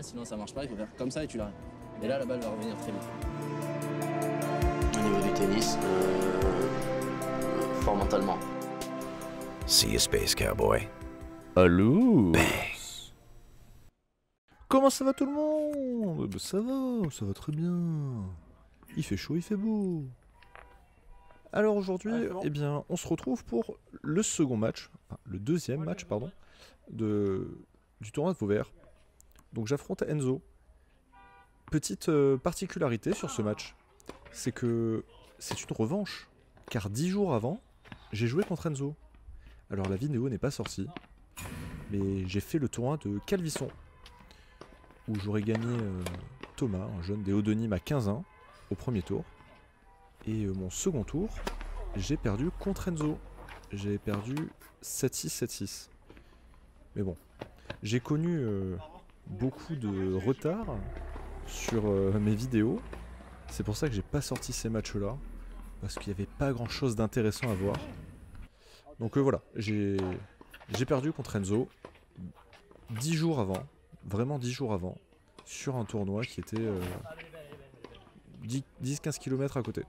Sinon ça marche pas, il faut faire comme ça et tu l'arrêtes. Et là la balle va revenir très vite. Au niveau du tennis, euh, fort mentalement. See you, Space Cowboy. Allô? Comment ça va tout le monde? Bah, Ça va, ça va très bien. Il fait chaud, il fait beau. Alors aujourd'hui, eh bien, on se retrouve pour le second match, enfin, le deuxième match, pardon, de, du tournoi de Vauvert. Donc j'affronte Enzo. Petite euh, particularité sur ce match, c'est que c'est une revanche, car dix jours avant, j'ai joué contre Enzo. Alors la vidéo n'est pas sortie, mais j'ai fait le tournoi de Calvisson, où j'aurais gagné euh, Thomas, un jeune des Hauts-de-Nîmes à 15 ans, au premier tour. Et euh, mon second tour, j'ai perdu contre Enzo. J'ai perdu 7-6, 7-6. Mais bon, j'ai connu beaucoup de retard sur euh, mes vidéos. C'est pour ça que j'ai pas sorti ces matchs-là, parce qu'il n'y avait pas grand-chose d'intéressant à voir. Donc euh, voilà, j'ai perdu contre Enzo 10 jours avant, vraiment 10 jours avant, sur un tournoi qui était 10-15 km à côté.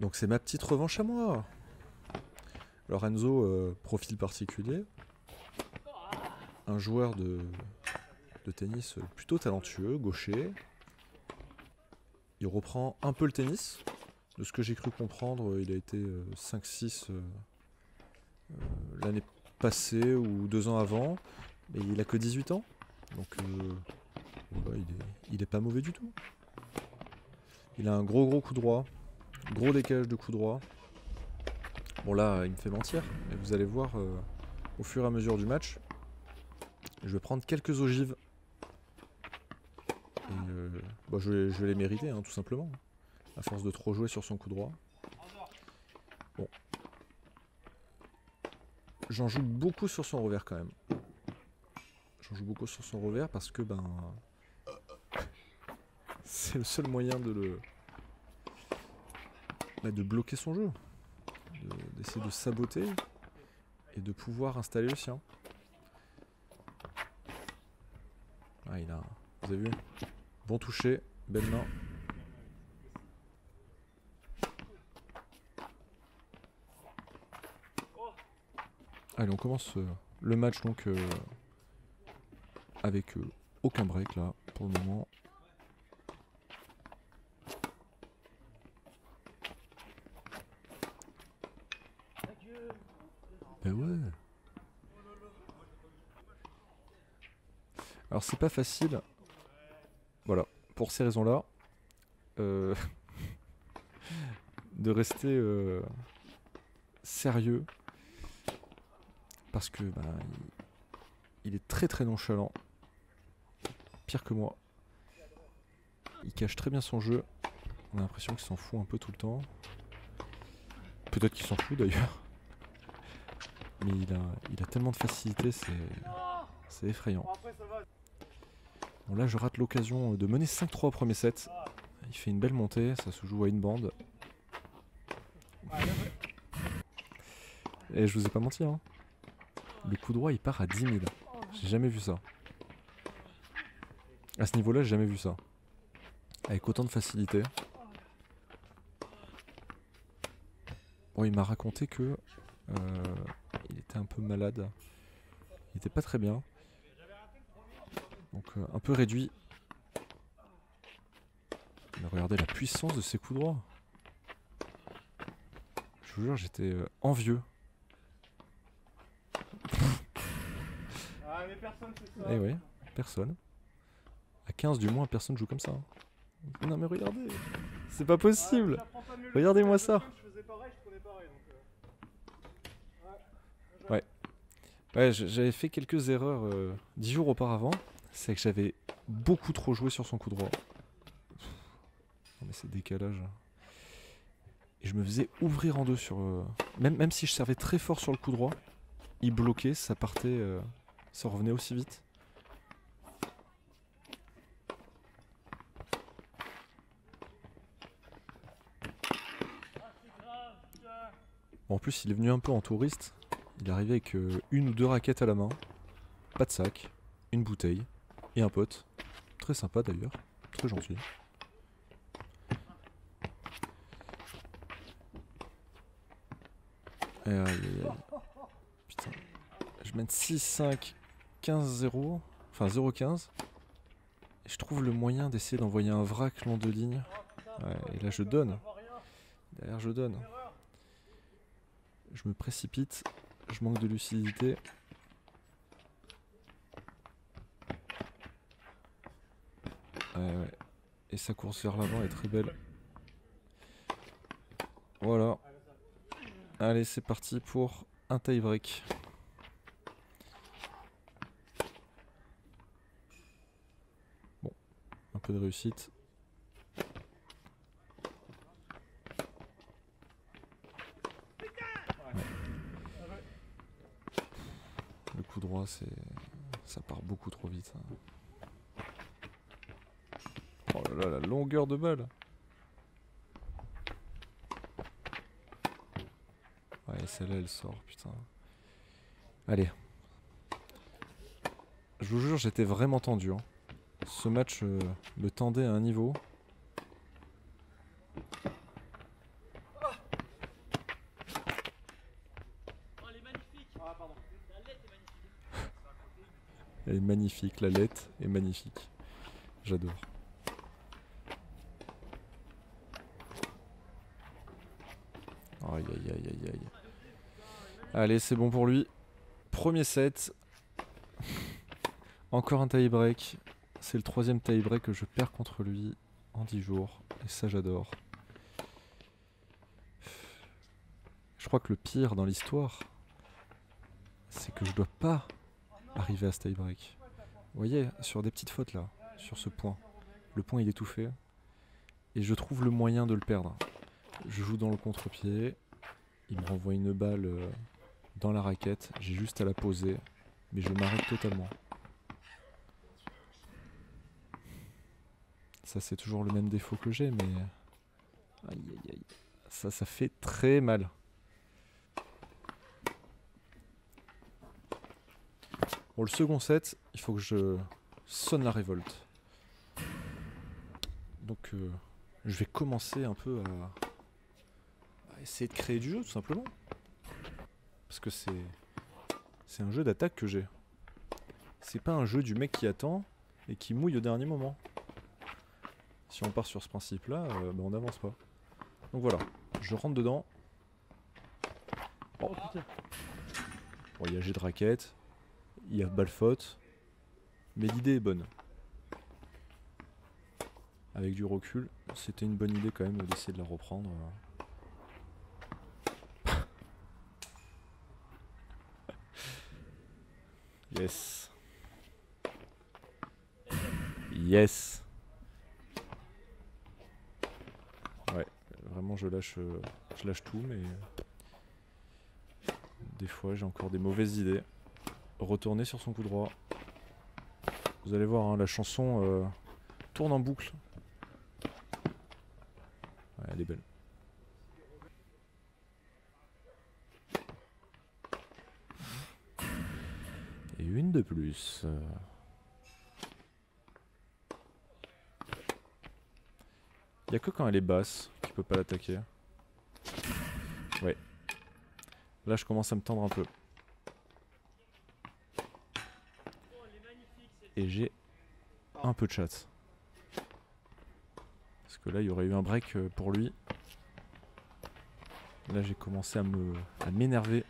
Donc c'est ma petite revanche à moi. Alors Enzo, euh, profil particulier. Un joueur de, tennis plutôt talentueux, gaucher. Il reprend un peu le tennis. De ce que j'ai cru comprendre, il a été euh, 5-6 euh, euh, l'année passée ou deux ans avant. Mais il a que 18 ans. Donc euh, il, est, pas mauvais du tout. Il a un gros gros coup droit. Gros décalage de coup droit. Bon là, il me fait mentir. Mais vous allez voir euh, au fur et à mesure du match. Je vais prendre quelques ogives. Et euh, bah, je, vais, les mériter, hein, tout simplement. À force de trop jouer sur son coup droit. Bon. J'en joue beaucoup sur son revers quand même. J'en joue beaucoup sur son revers parce que ben. C'est le seul moyen de le. bah, de bloquer son jeu. De- D'essayer de saboter et de pouvoir installer le sien. Ah. Vous avez vu? Bon toucher, belle main. Allez, on commence euh, le match donc euh, avec euh, aucun break là pour le moment. Ben ouais. Alors c'est pas facile. Voilà, pour ces raisons-là, euh, de rester euh, sérieux parce que bah, il, est très très nonchalant, pire que moi. Il cache très bien son jeu. On a l'impression qu'il s'en fout un peu tout le temps. Peut-être qu'il s'en fout d'ailleurs. Mais il a, tellement de facilité, c'est effrayant. Bon là je rate l'occasion de mener 5-3 au premier set. Il fait une belle montée, ça se joue à une bande. Et je vous ai pas menti hein. Le coup droit il part à 10 000. J'ai jamais vu ça. À ce niveau-là, j'ai jamais vu ça. Avec autant de facilité. Bon, il m'a raconté que euh, il était un peu malade. Il était pas très bien. Donc euh, un peu réduit. Mais regardez la puissance de ses coups droits. Je vous jure, j'étais euh, envieux. Ah mais personne fait ça. Eh oui, personne. À 15 du moins, personne joue comme ça. hein. Non mais regardez, c'est pas possible. Le Regardez-moi ça. Euh, Ouais, j'avais fait quelques erreurs euh, 10 jours auparavant. C'est que j'avais beaucoup trop joué sur son coup droit. Non mais c'est décalage. Et je me faisais ouvrir en deux sur... euh, Même, même si je servais très fort sur le coup droit, il bloquait, ça partait... euh, Ça revenait aussi vite. En plus, il est venu un peu en touriste. Il est arrivé avec euh, une ou deux raquettes à la main. pas de sac, une bouteille et un pote. Très sympa d'ailleurs, très gentil. Aïe. Putain. Je mène 6, 5, 15, 0. Enfin 0, 15. Et je trouve le moyen d'essayer d'envoyer un vrac long de ligne. Ouais, et là je donne. Derrière je donne. Je me précipite. Je manque de lucidité. Ouais. Et sa course vers l'avant est très belle. Voilà. Allez, c'est parti pour un tie break. Bon, un peu de réussite. Le coup droit, c'est ça part beaucoup trop vite. hein. Oh là là, la longueur de balle. Ouais, celle-là, elle sort, putain. Allez. Je vous jure, j'étais vraiment tendu. hein. Ce match euh, me tendait à un niveau. Elle est magnifique, la lettre est magnifique. J'adore. Aïe aïe aïe aïe aïe. Allez, c'est bon pour lui. Premier set. Encore un tie break. C'est le troisième tie break que je perds contre lui en 10 jours. Et ça, j'adore. Je crois que le pire dans l'histoire, c'est que je dois pas arriver à ce tie break. Vous voyez, sur des petites fautes là, sur ce point. Le point il est tout fait. Et je trouve le moyen de le perdre. Je joue dans le contre-pied. Il me renvoie une balle euh, dans la raquette. J'ai juste à la poser. Mais je m'arrête totalement. Ça c'est toujours le même défaut que j'ai, mais... Aïe aïe aïe. Ça, ça fait très mal. Bon, le second set, il faut que je sonne la révolte. Donc, euh, je vais commencer un peu à essayer de créer du jeu, tout simplement. Parce que c'est c'est un jeu d'attaque que j'ai. C'est pas un jeu du mec qui attend et qui mouille au dernier moment. Si on part sur ce principe-là, euh, ben, on n'avance pas. Donc voilà, je rentre dedans. Bon, Bon, il y a jet de raquette, il y a balle faute, mais l'idée est bonne. Avec du recul, c'était une bonne idée quand même d'essayer de la reprendre. Yes. Yes. Ouais, vraiment je lâche, je lâche tout, mais des fois j'ai encore des mauvaises idées. Retourner sur son coup droit. Vous allez voir, hein, la chanson euh, tourne en boucle. Ouais, elle est belle. Et de plus. euh. Y a que quand elle est basse qu'il peut pas l'attaquer. Ouais. Là, je commence à me tendre un peu. Et j'ai un peu de chat. Parce que là, il y aurait eu un break euh, pour lui. Là, j'ai commencé à à m'énerver.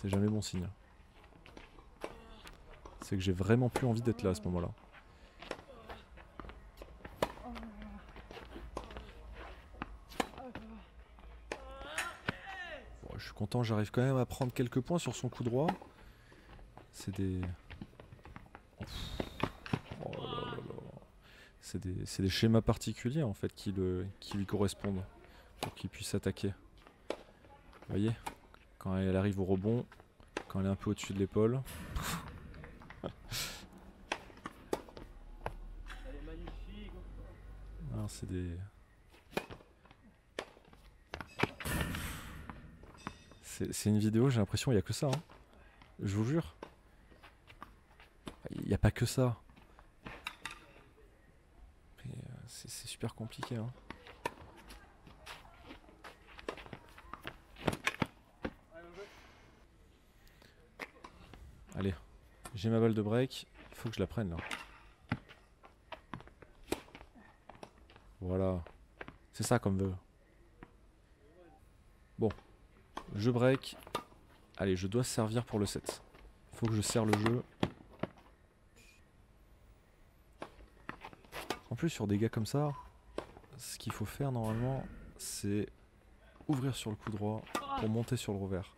C'est jamais bon signe. C'est que j'ai vraiment plus envie d'être là à ce moment-là. Je suis content, j'arrive quand même à prendre quelques points sur son coup droit. C'est des. Oh. C'est des, schémas particuliers en fait qui lui correspondent pour qu'il puisse attaquer. Vous voyez Quand elle arrive au rebond, quand elle est un peu au-dessus de l'épaule. Non, c'est C'est une vidéo, j'ai l'impression il n'y a que ça. hein. Je vous jure. n'y a pas que ça. Euh, C'est c'est super compliqué. Hein. Allez, j'ai ma balle de break. Il faut que je la prenne là. Voilà. C'est ça comme veut. Bon. Je break. Allez, je dois servir pour le 7. Faut que je serre le jeu. En plus, sur des gars comme ça, ce qu'il faut faire normalement, c'est ouvrir sur le coup droit pour monter sur le revers.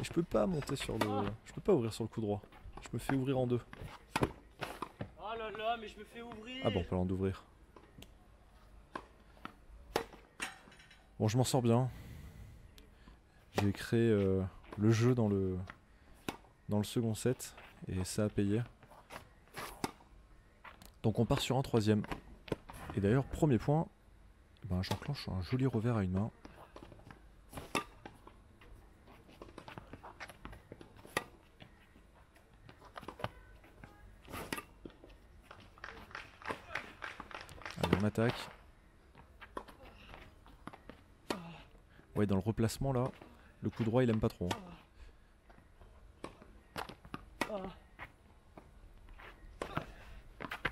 Et je peux pas monter sur le. Je peux pas ouvrir sur le coup droit. Je me fais ouvrir en deux. Oh là là, mais je me fais ouvrir Ah bon, pas l'en d'ouvrir. Bon, je m'en sors bien. J'ai créé euh, le jeu dans le dans le second set et ça a payé. Donc on part sur un troisième. Et d'ailleurs, premier point, ben, j'enclenche un joli revers à une main. Allez, on attaque. Ouais, dans le replacement là, le coup droit il aime pas trop. hein.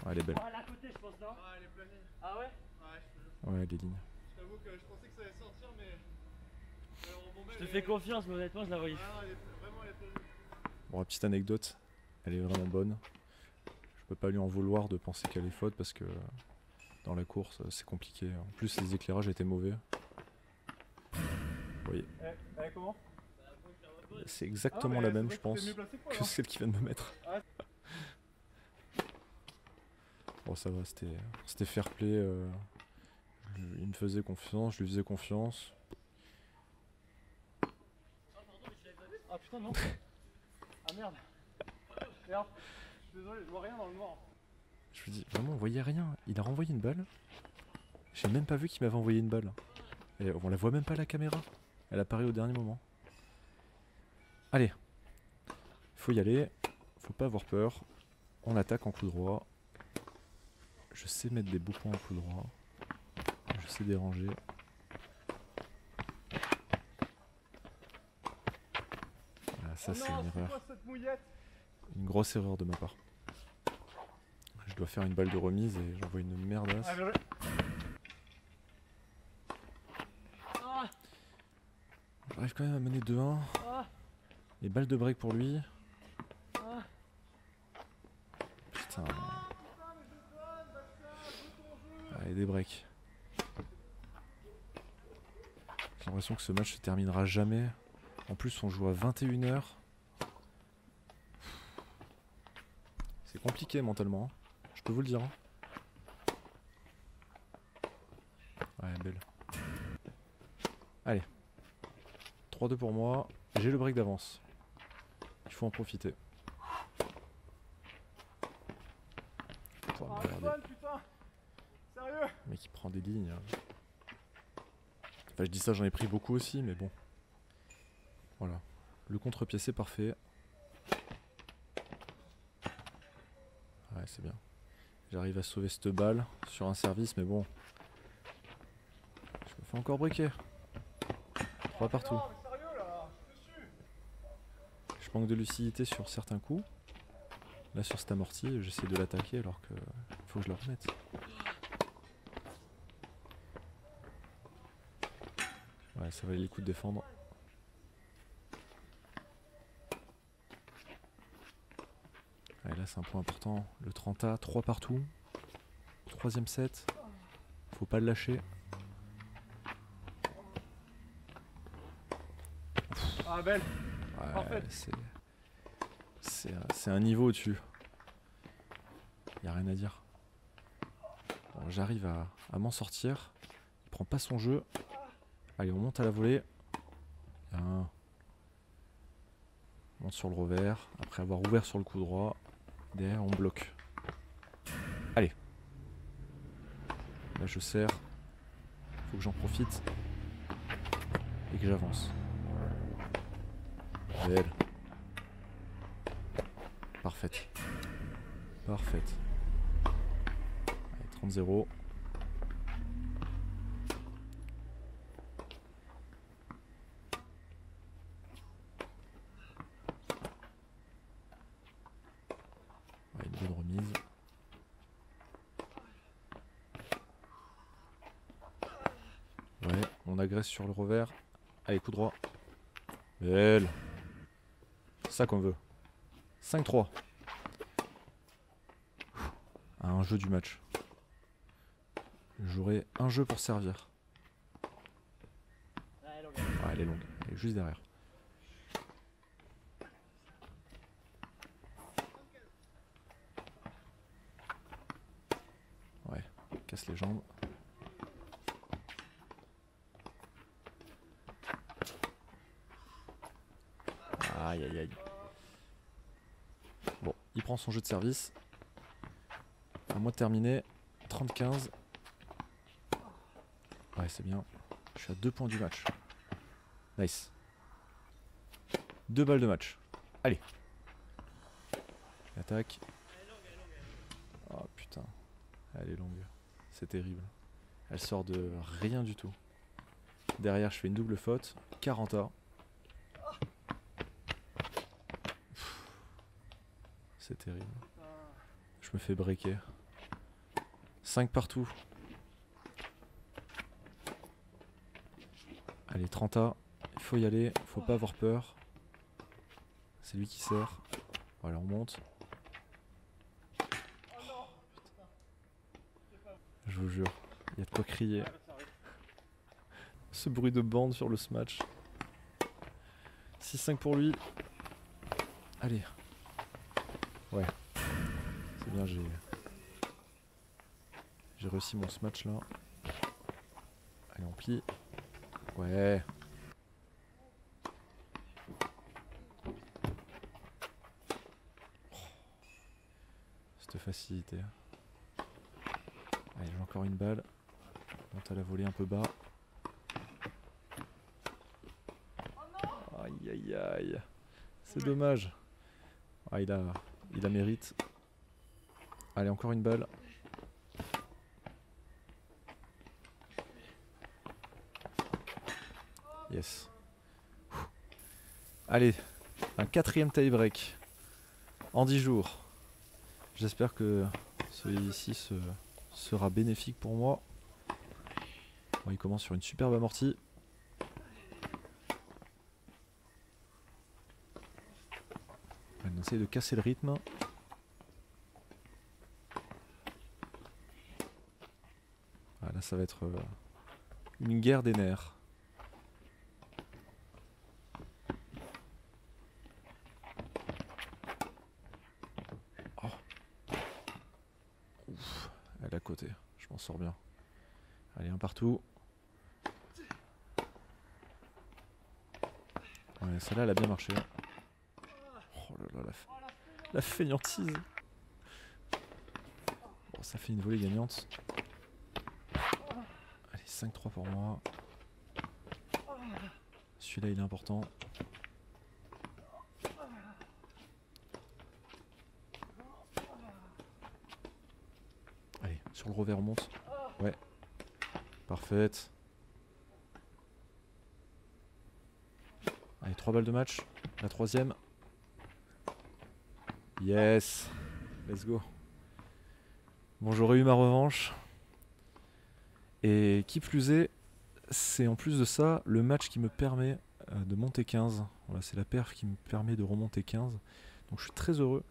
Ouais, elle est belle. Ah, elle est à côté, je pense, non? Elle est planée. Ouais? Ouais, les lignes. Je t'avoue que je pensais que ça allait sortir, mais. Je te fais confiance, mais honnêtement, je la voyais. Ah, non, est vraiment, elle est planée. Bon, la petite anecdote, elle est vraiment bonne. Je peux pas lui en vouloir de penser qu'elle est faute parce que dans la course c'est compliqué. En plus, les éclairages étaient mauvais. Eh, comment C'est exactement Ah, la même, je pense, que hein. celle qui vient de me mettre. Ouais. bon, ça va, c'était fair play. euh, il me faisait confiance, je lui faisais confiance. Ah putain, non. ah merde. Merde. Je suis désolé, je vois rien dans le noir. Je lui dis, vraiment, on voyait rien? Il a renvoyé une balle? J'ai même pas vu qu'il m'avait envoyé une balle. Et on la voit même pas à la caméra. Elle apparaît au dernier moment. Allez. Faut y aller. Faut pas avoir peur. On attaque en coup droit. Je sais mettre des beaux points en coup droit. Je sais déranger. Ah, ça, c'est une erreur. Une grosse erreur de ma part. Je dois faire une balle de remise et j'envoie une merdasse. Ah, bien joué. Ah J'arrive quand même à mener 2-1. Ah Les balles de break pour lui. Putain. Allez, des breaks. J'ai l'impression que ce match se terminera jamais. En plus, on joue à 21h. C'est compliqué mentalement. hein. Je peux vous le dire. hein. Ouais, belle. Allez. 3-2 pour moi. J'ai le break d'avance. Il faut en profiter. Antoine, putain Sérieux Le mec il prend des lignes. hein. Enfin je dis ça j'en ai pris beaucoup aussi mais bon. Voilà. Le contre-pied c'est parfait. Ouais c'est bien. J'arrive à sauver cette balle sur un service mais bon. Je me fais encore briquer. Trois partout. Non, mais sérieux là Dessus Je manque de lucidité sur certains coups. Là sur cet amorti j'essaie de l'attaquer alors que faut que je le remette. Ouais, ça valait les coups de défendre. Ouais, là, c'est un point important. Le 30A, 3 partout. Troisième set. Faut pas le lâcher. Ah, belle C'est. Un- niveau au-dessus. Y a rien à dire. J'arrive à, m'en sortir. Il prend pas son jeu. Allez, on monte à la volée. On monte sur le revers. Après avoir ouvert sur le coup droit. Derrière, on bloque. Allez. Là, je serre. Faut que j'en profite. Et que j'avance. Belle. Parfaite. Parfaite. Allez, 30-0. Ouais, une bonne remise. Ouais, on agresse sur le revers. Allez, coup droit. Belle. Ça qu'on veut. 5-3. Un jeu du match. J'aurai un jeu pour servir. Elle est longue. Elle est juste derrière. Ouais, casse les jambes. Aïe aïe aïe. Il prend son jeu de service. À moi de terminer. 30-15. Ouais, c'est bien. Je suis à deux points du match. Nice. Deux balles de match. Allez. Attaque. Oh putain. Elle est longue. C'est terrible. Elle sort de rien du tout. Derrière, je fais une double faute. 40 A. C'est terrible. Je me fais breaker. 5 partout. Allez, 30 A. Il faut y aller. Faut pas avoir peur. C'est lui qui sert. Voilà, on monte. Je vous jure, il y a de quoi crier. Ce bruit de bande sur le smash. 6-5 pour lui. Allez. Bien, j'ai. J'ai réussi mon smash là. Allez, on plie. Ouais. Cette facilité. Allez, j'ai encore une balle. Monte la volée un peu bas. Aïe aïe aïe. C'est dommage. Ah, il a, il a mérite. Allez, encore une balle. Yes. Allez, un quatrième tie break en 10 jours. J'espère que celui-ci se, sera bénéfique pour moi. Il commence sur une superbe amortie. On essaye de casser le rythme. Ah, là, ça va être euh, une guerre des nerfs. Oh. Elle est à côté. Je m'en sors bien. Allez, un partout. Ouais, celle-là, elle a bien marché. Oh la, la fainéantise. Bon, ça fait une volée gagnante. Allez, 5-3 pour moi. Celui-là, il est important. Allez, sur le revers, on monte. Ouais. Parfaite. Allez, 3 balles de match. La troisième. Yes. Let's go. Bon, j'aurais eu ma revanche. Et qui plus est, c'est en plus de ça le match qui me permet euh, de monter 15. Voilà, c'est la perf qui me permet de remonter 15. Donc je suis très heureux.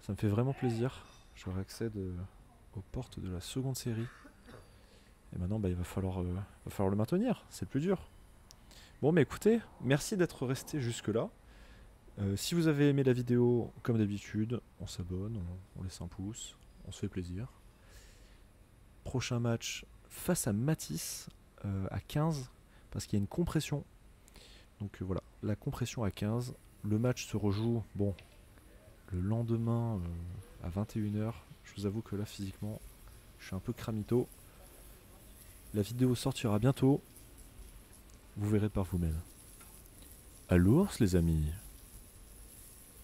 Ça me fait vraiment plaisir. Je réaccède euh, aux portes de la seconde série. Et maintenant, bah, il va falloir, euh, le maintenir. C'est plus dur. Bon, mais écoutez, merci d'être resté jusque-là. Euh, si vous avez aimé la vidéo, comme d'habitude, on s'abonne, on, on laisse un pouce, on se fait plaisir. Prochain match face à Matisse euh, à 15, parce qu'il y a une compression. Donc euh, voilà, la compression à 15. Le match se rejoue, bon, le lendemain euh, à 21h. Je vous avoue que là, physiquement, je suis un peu cramito. La vidéo sortira bientôt. Vous verrez par vous-même. À l'ours, les amis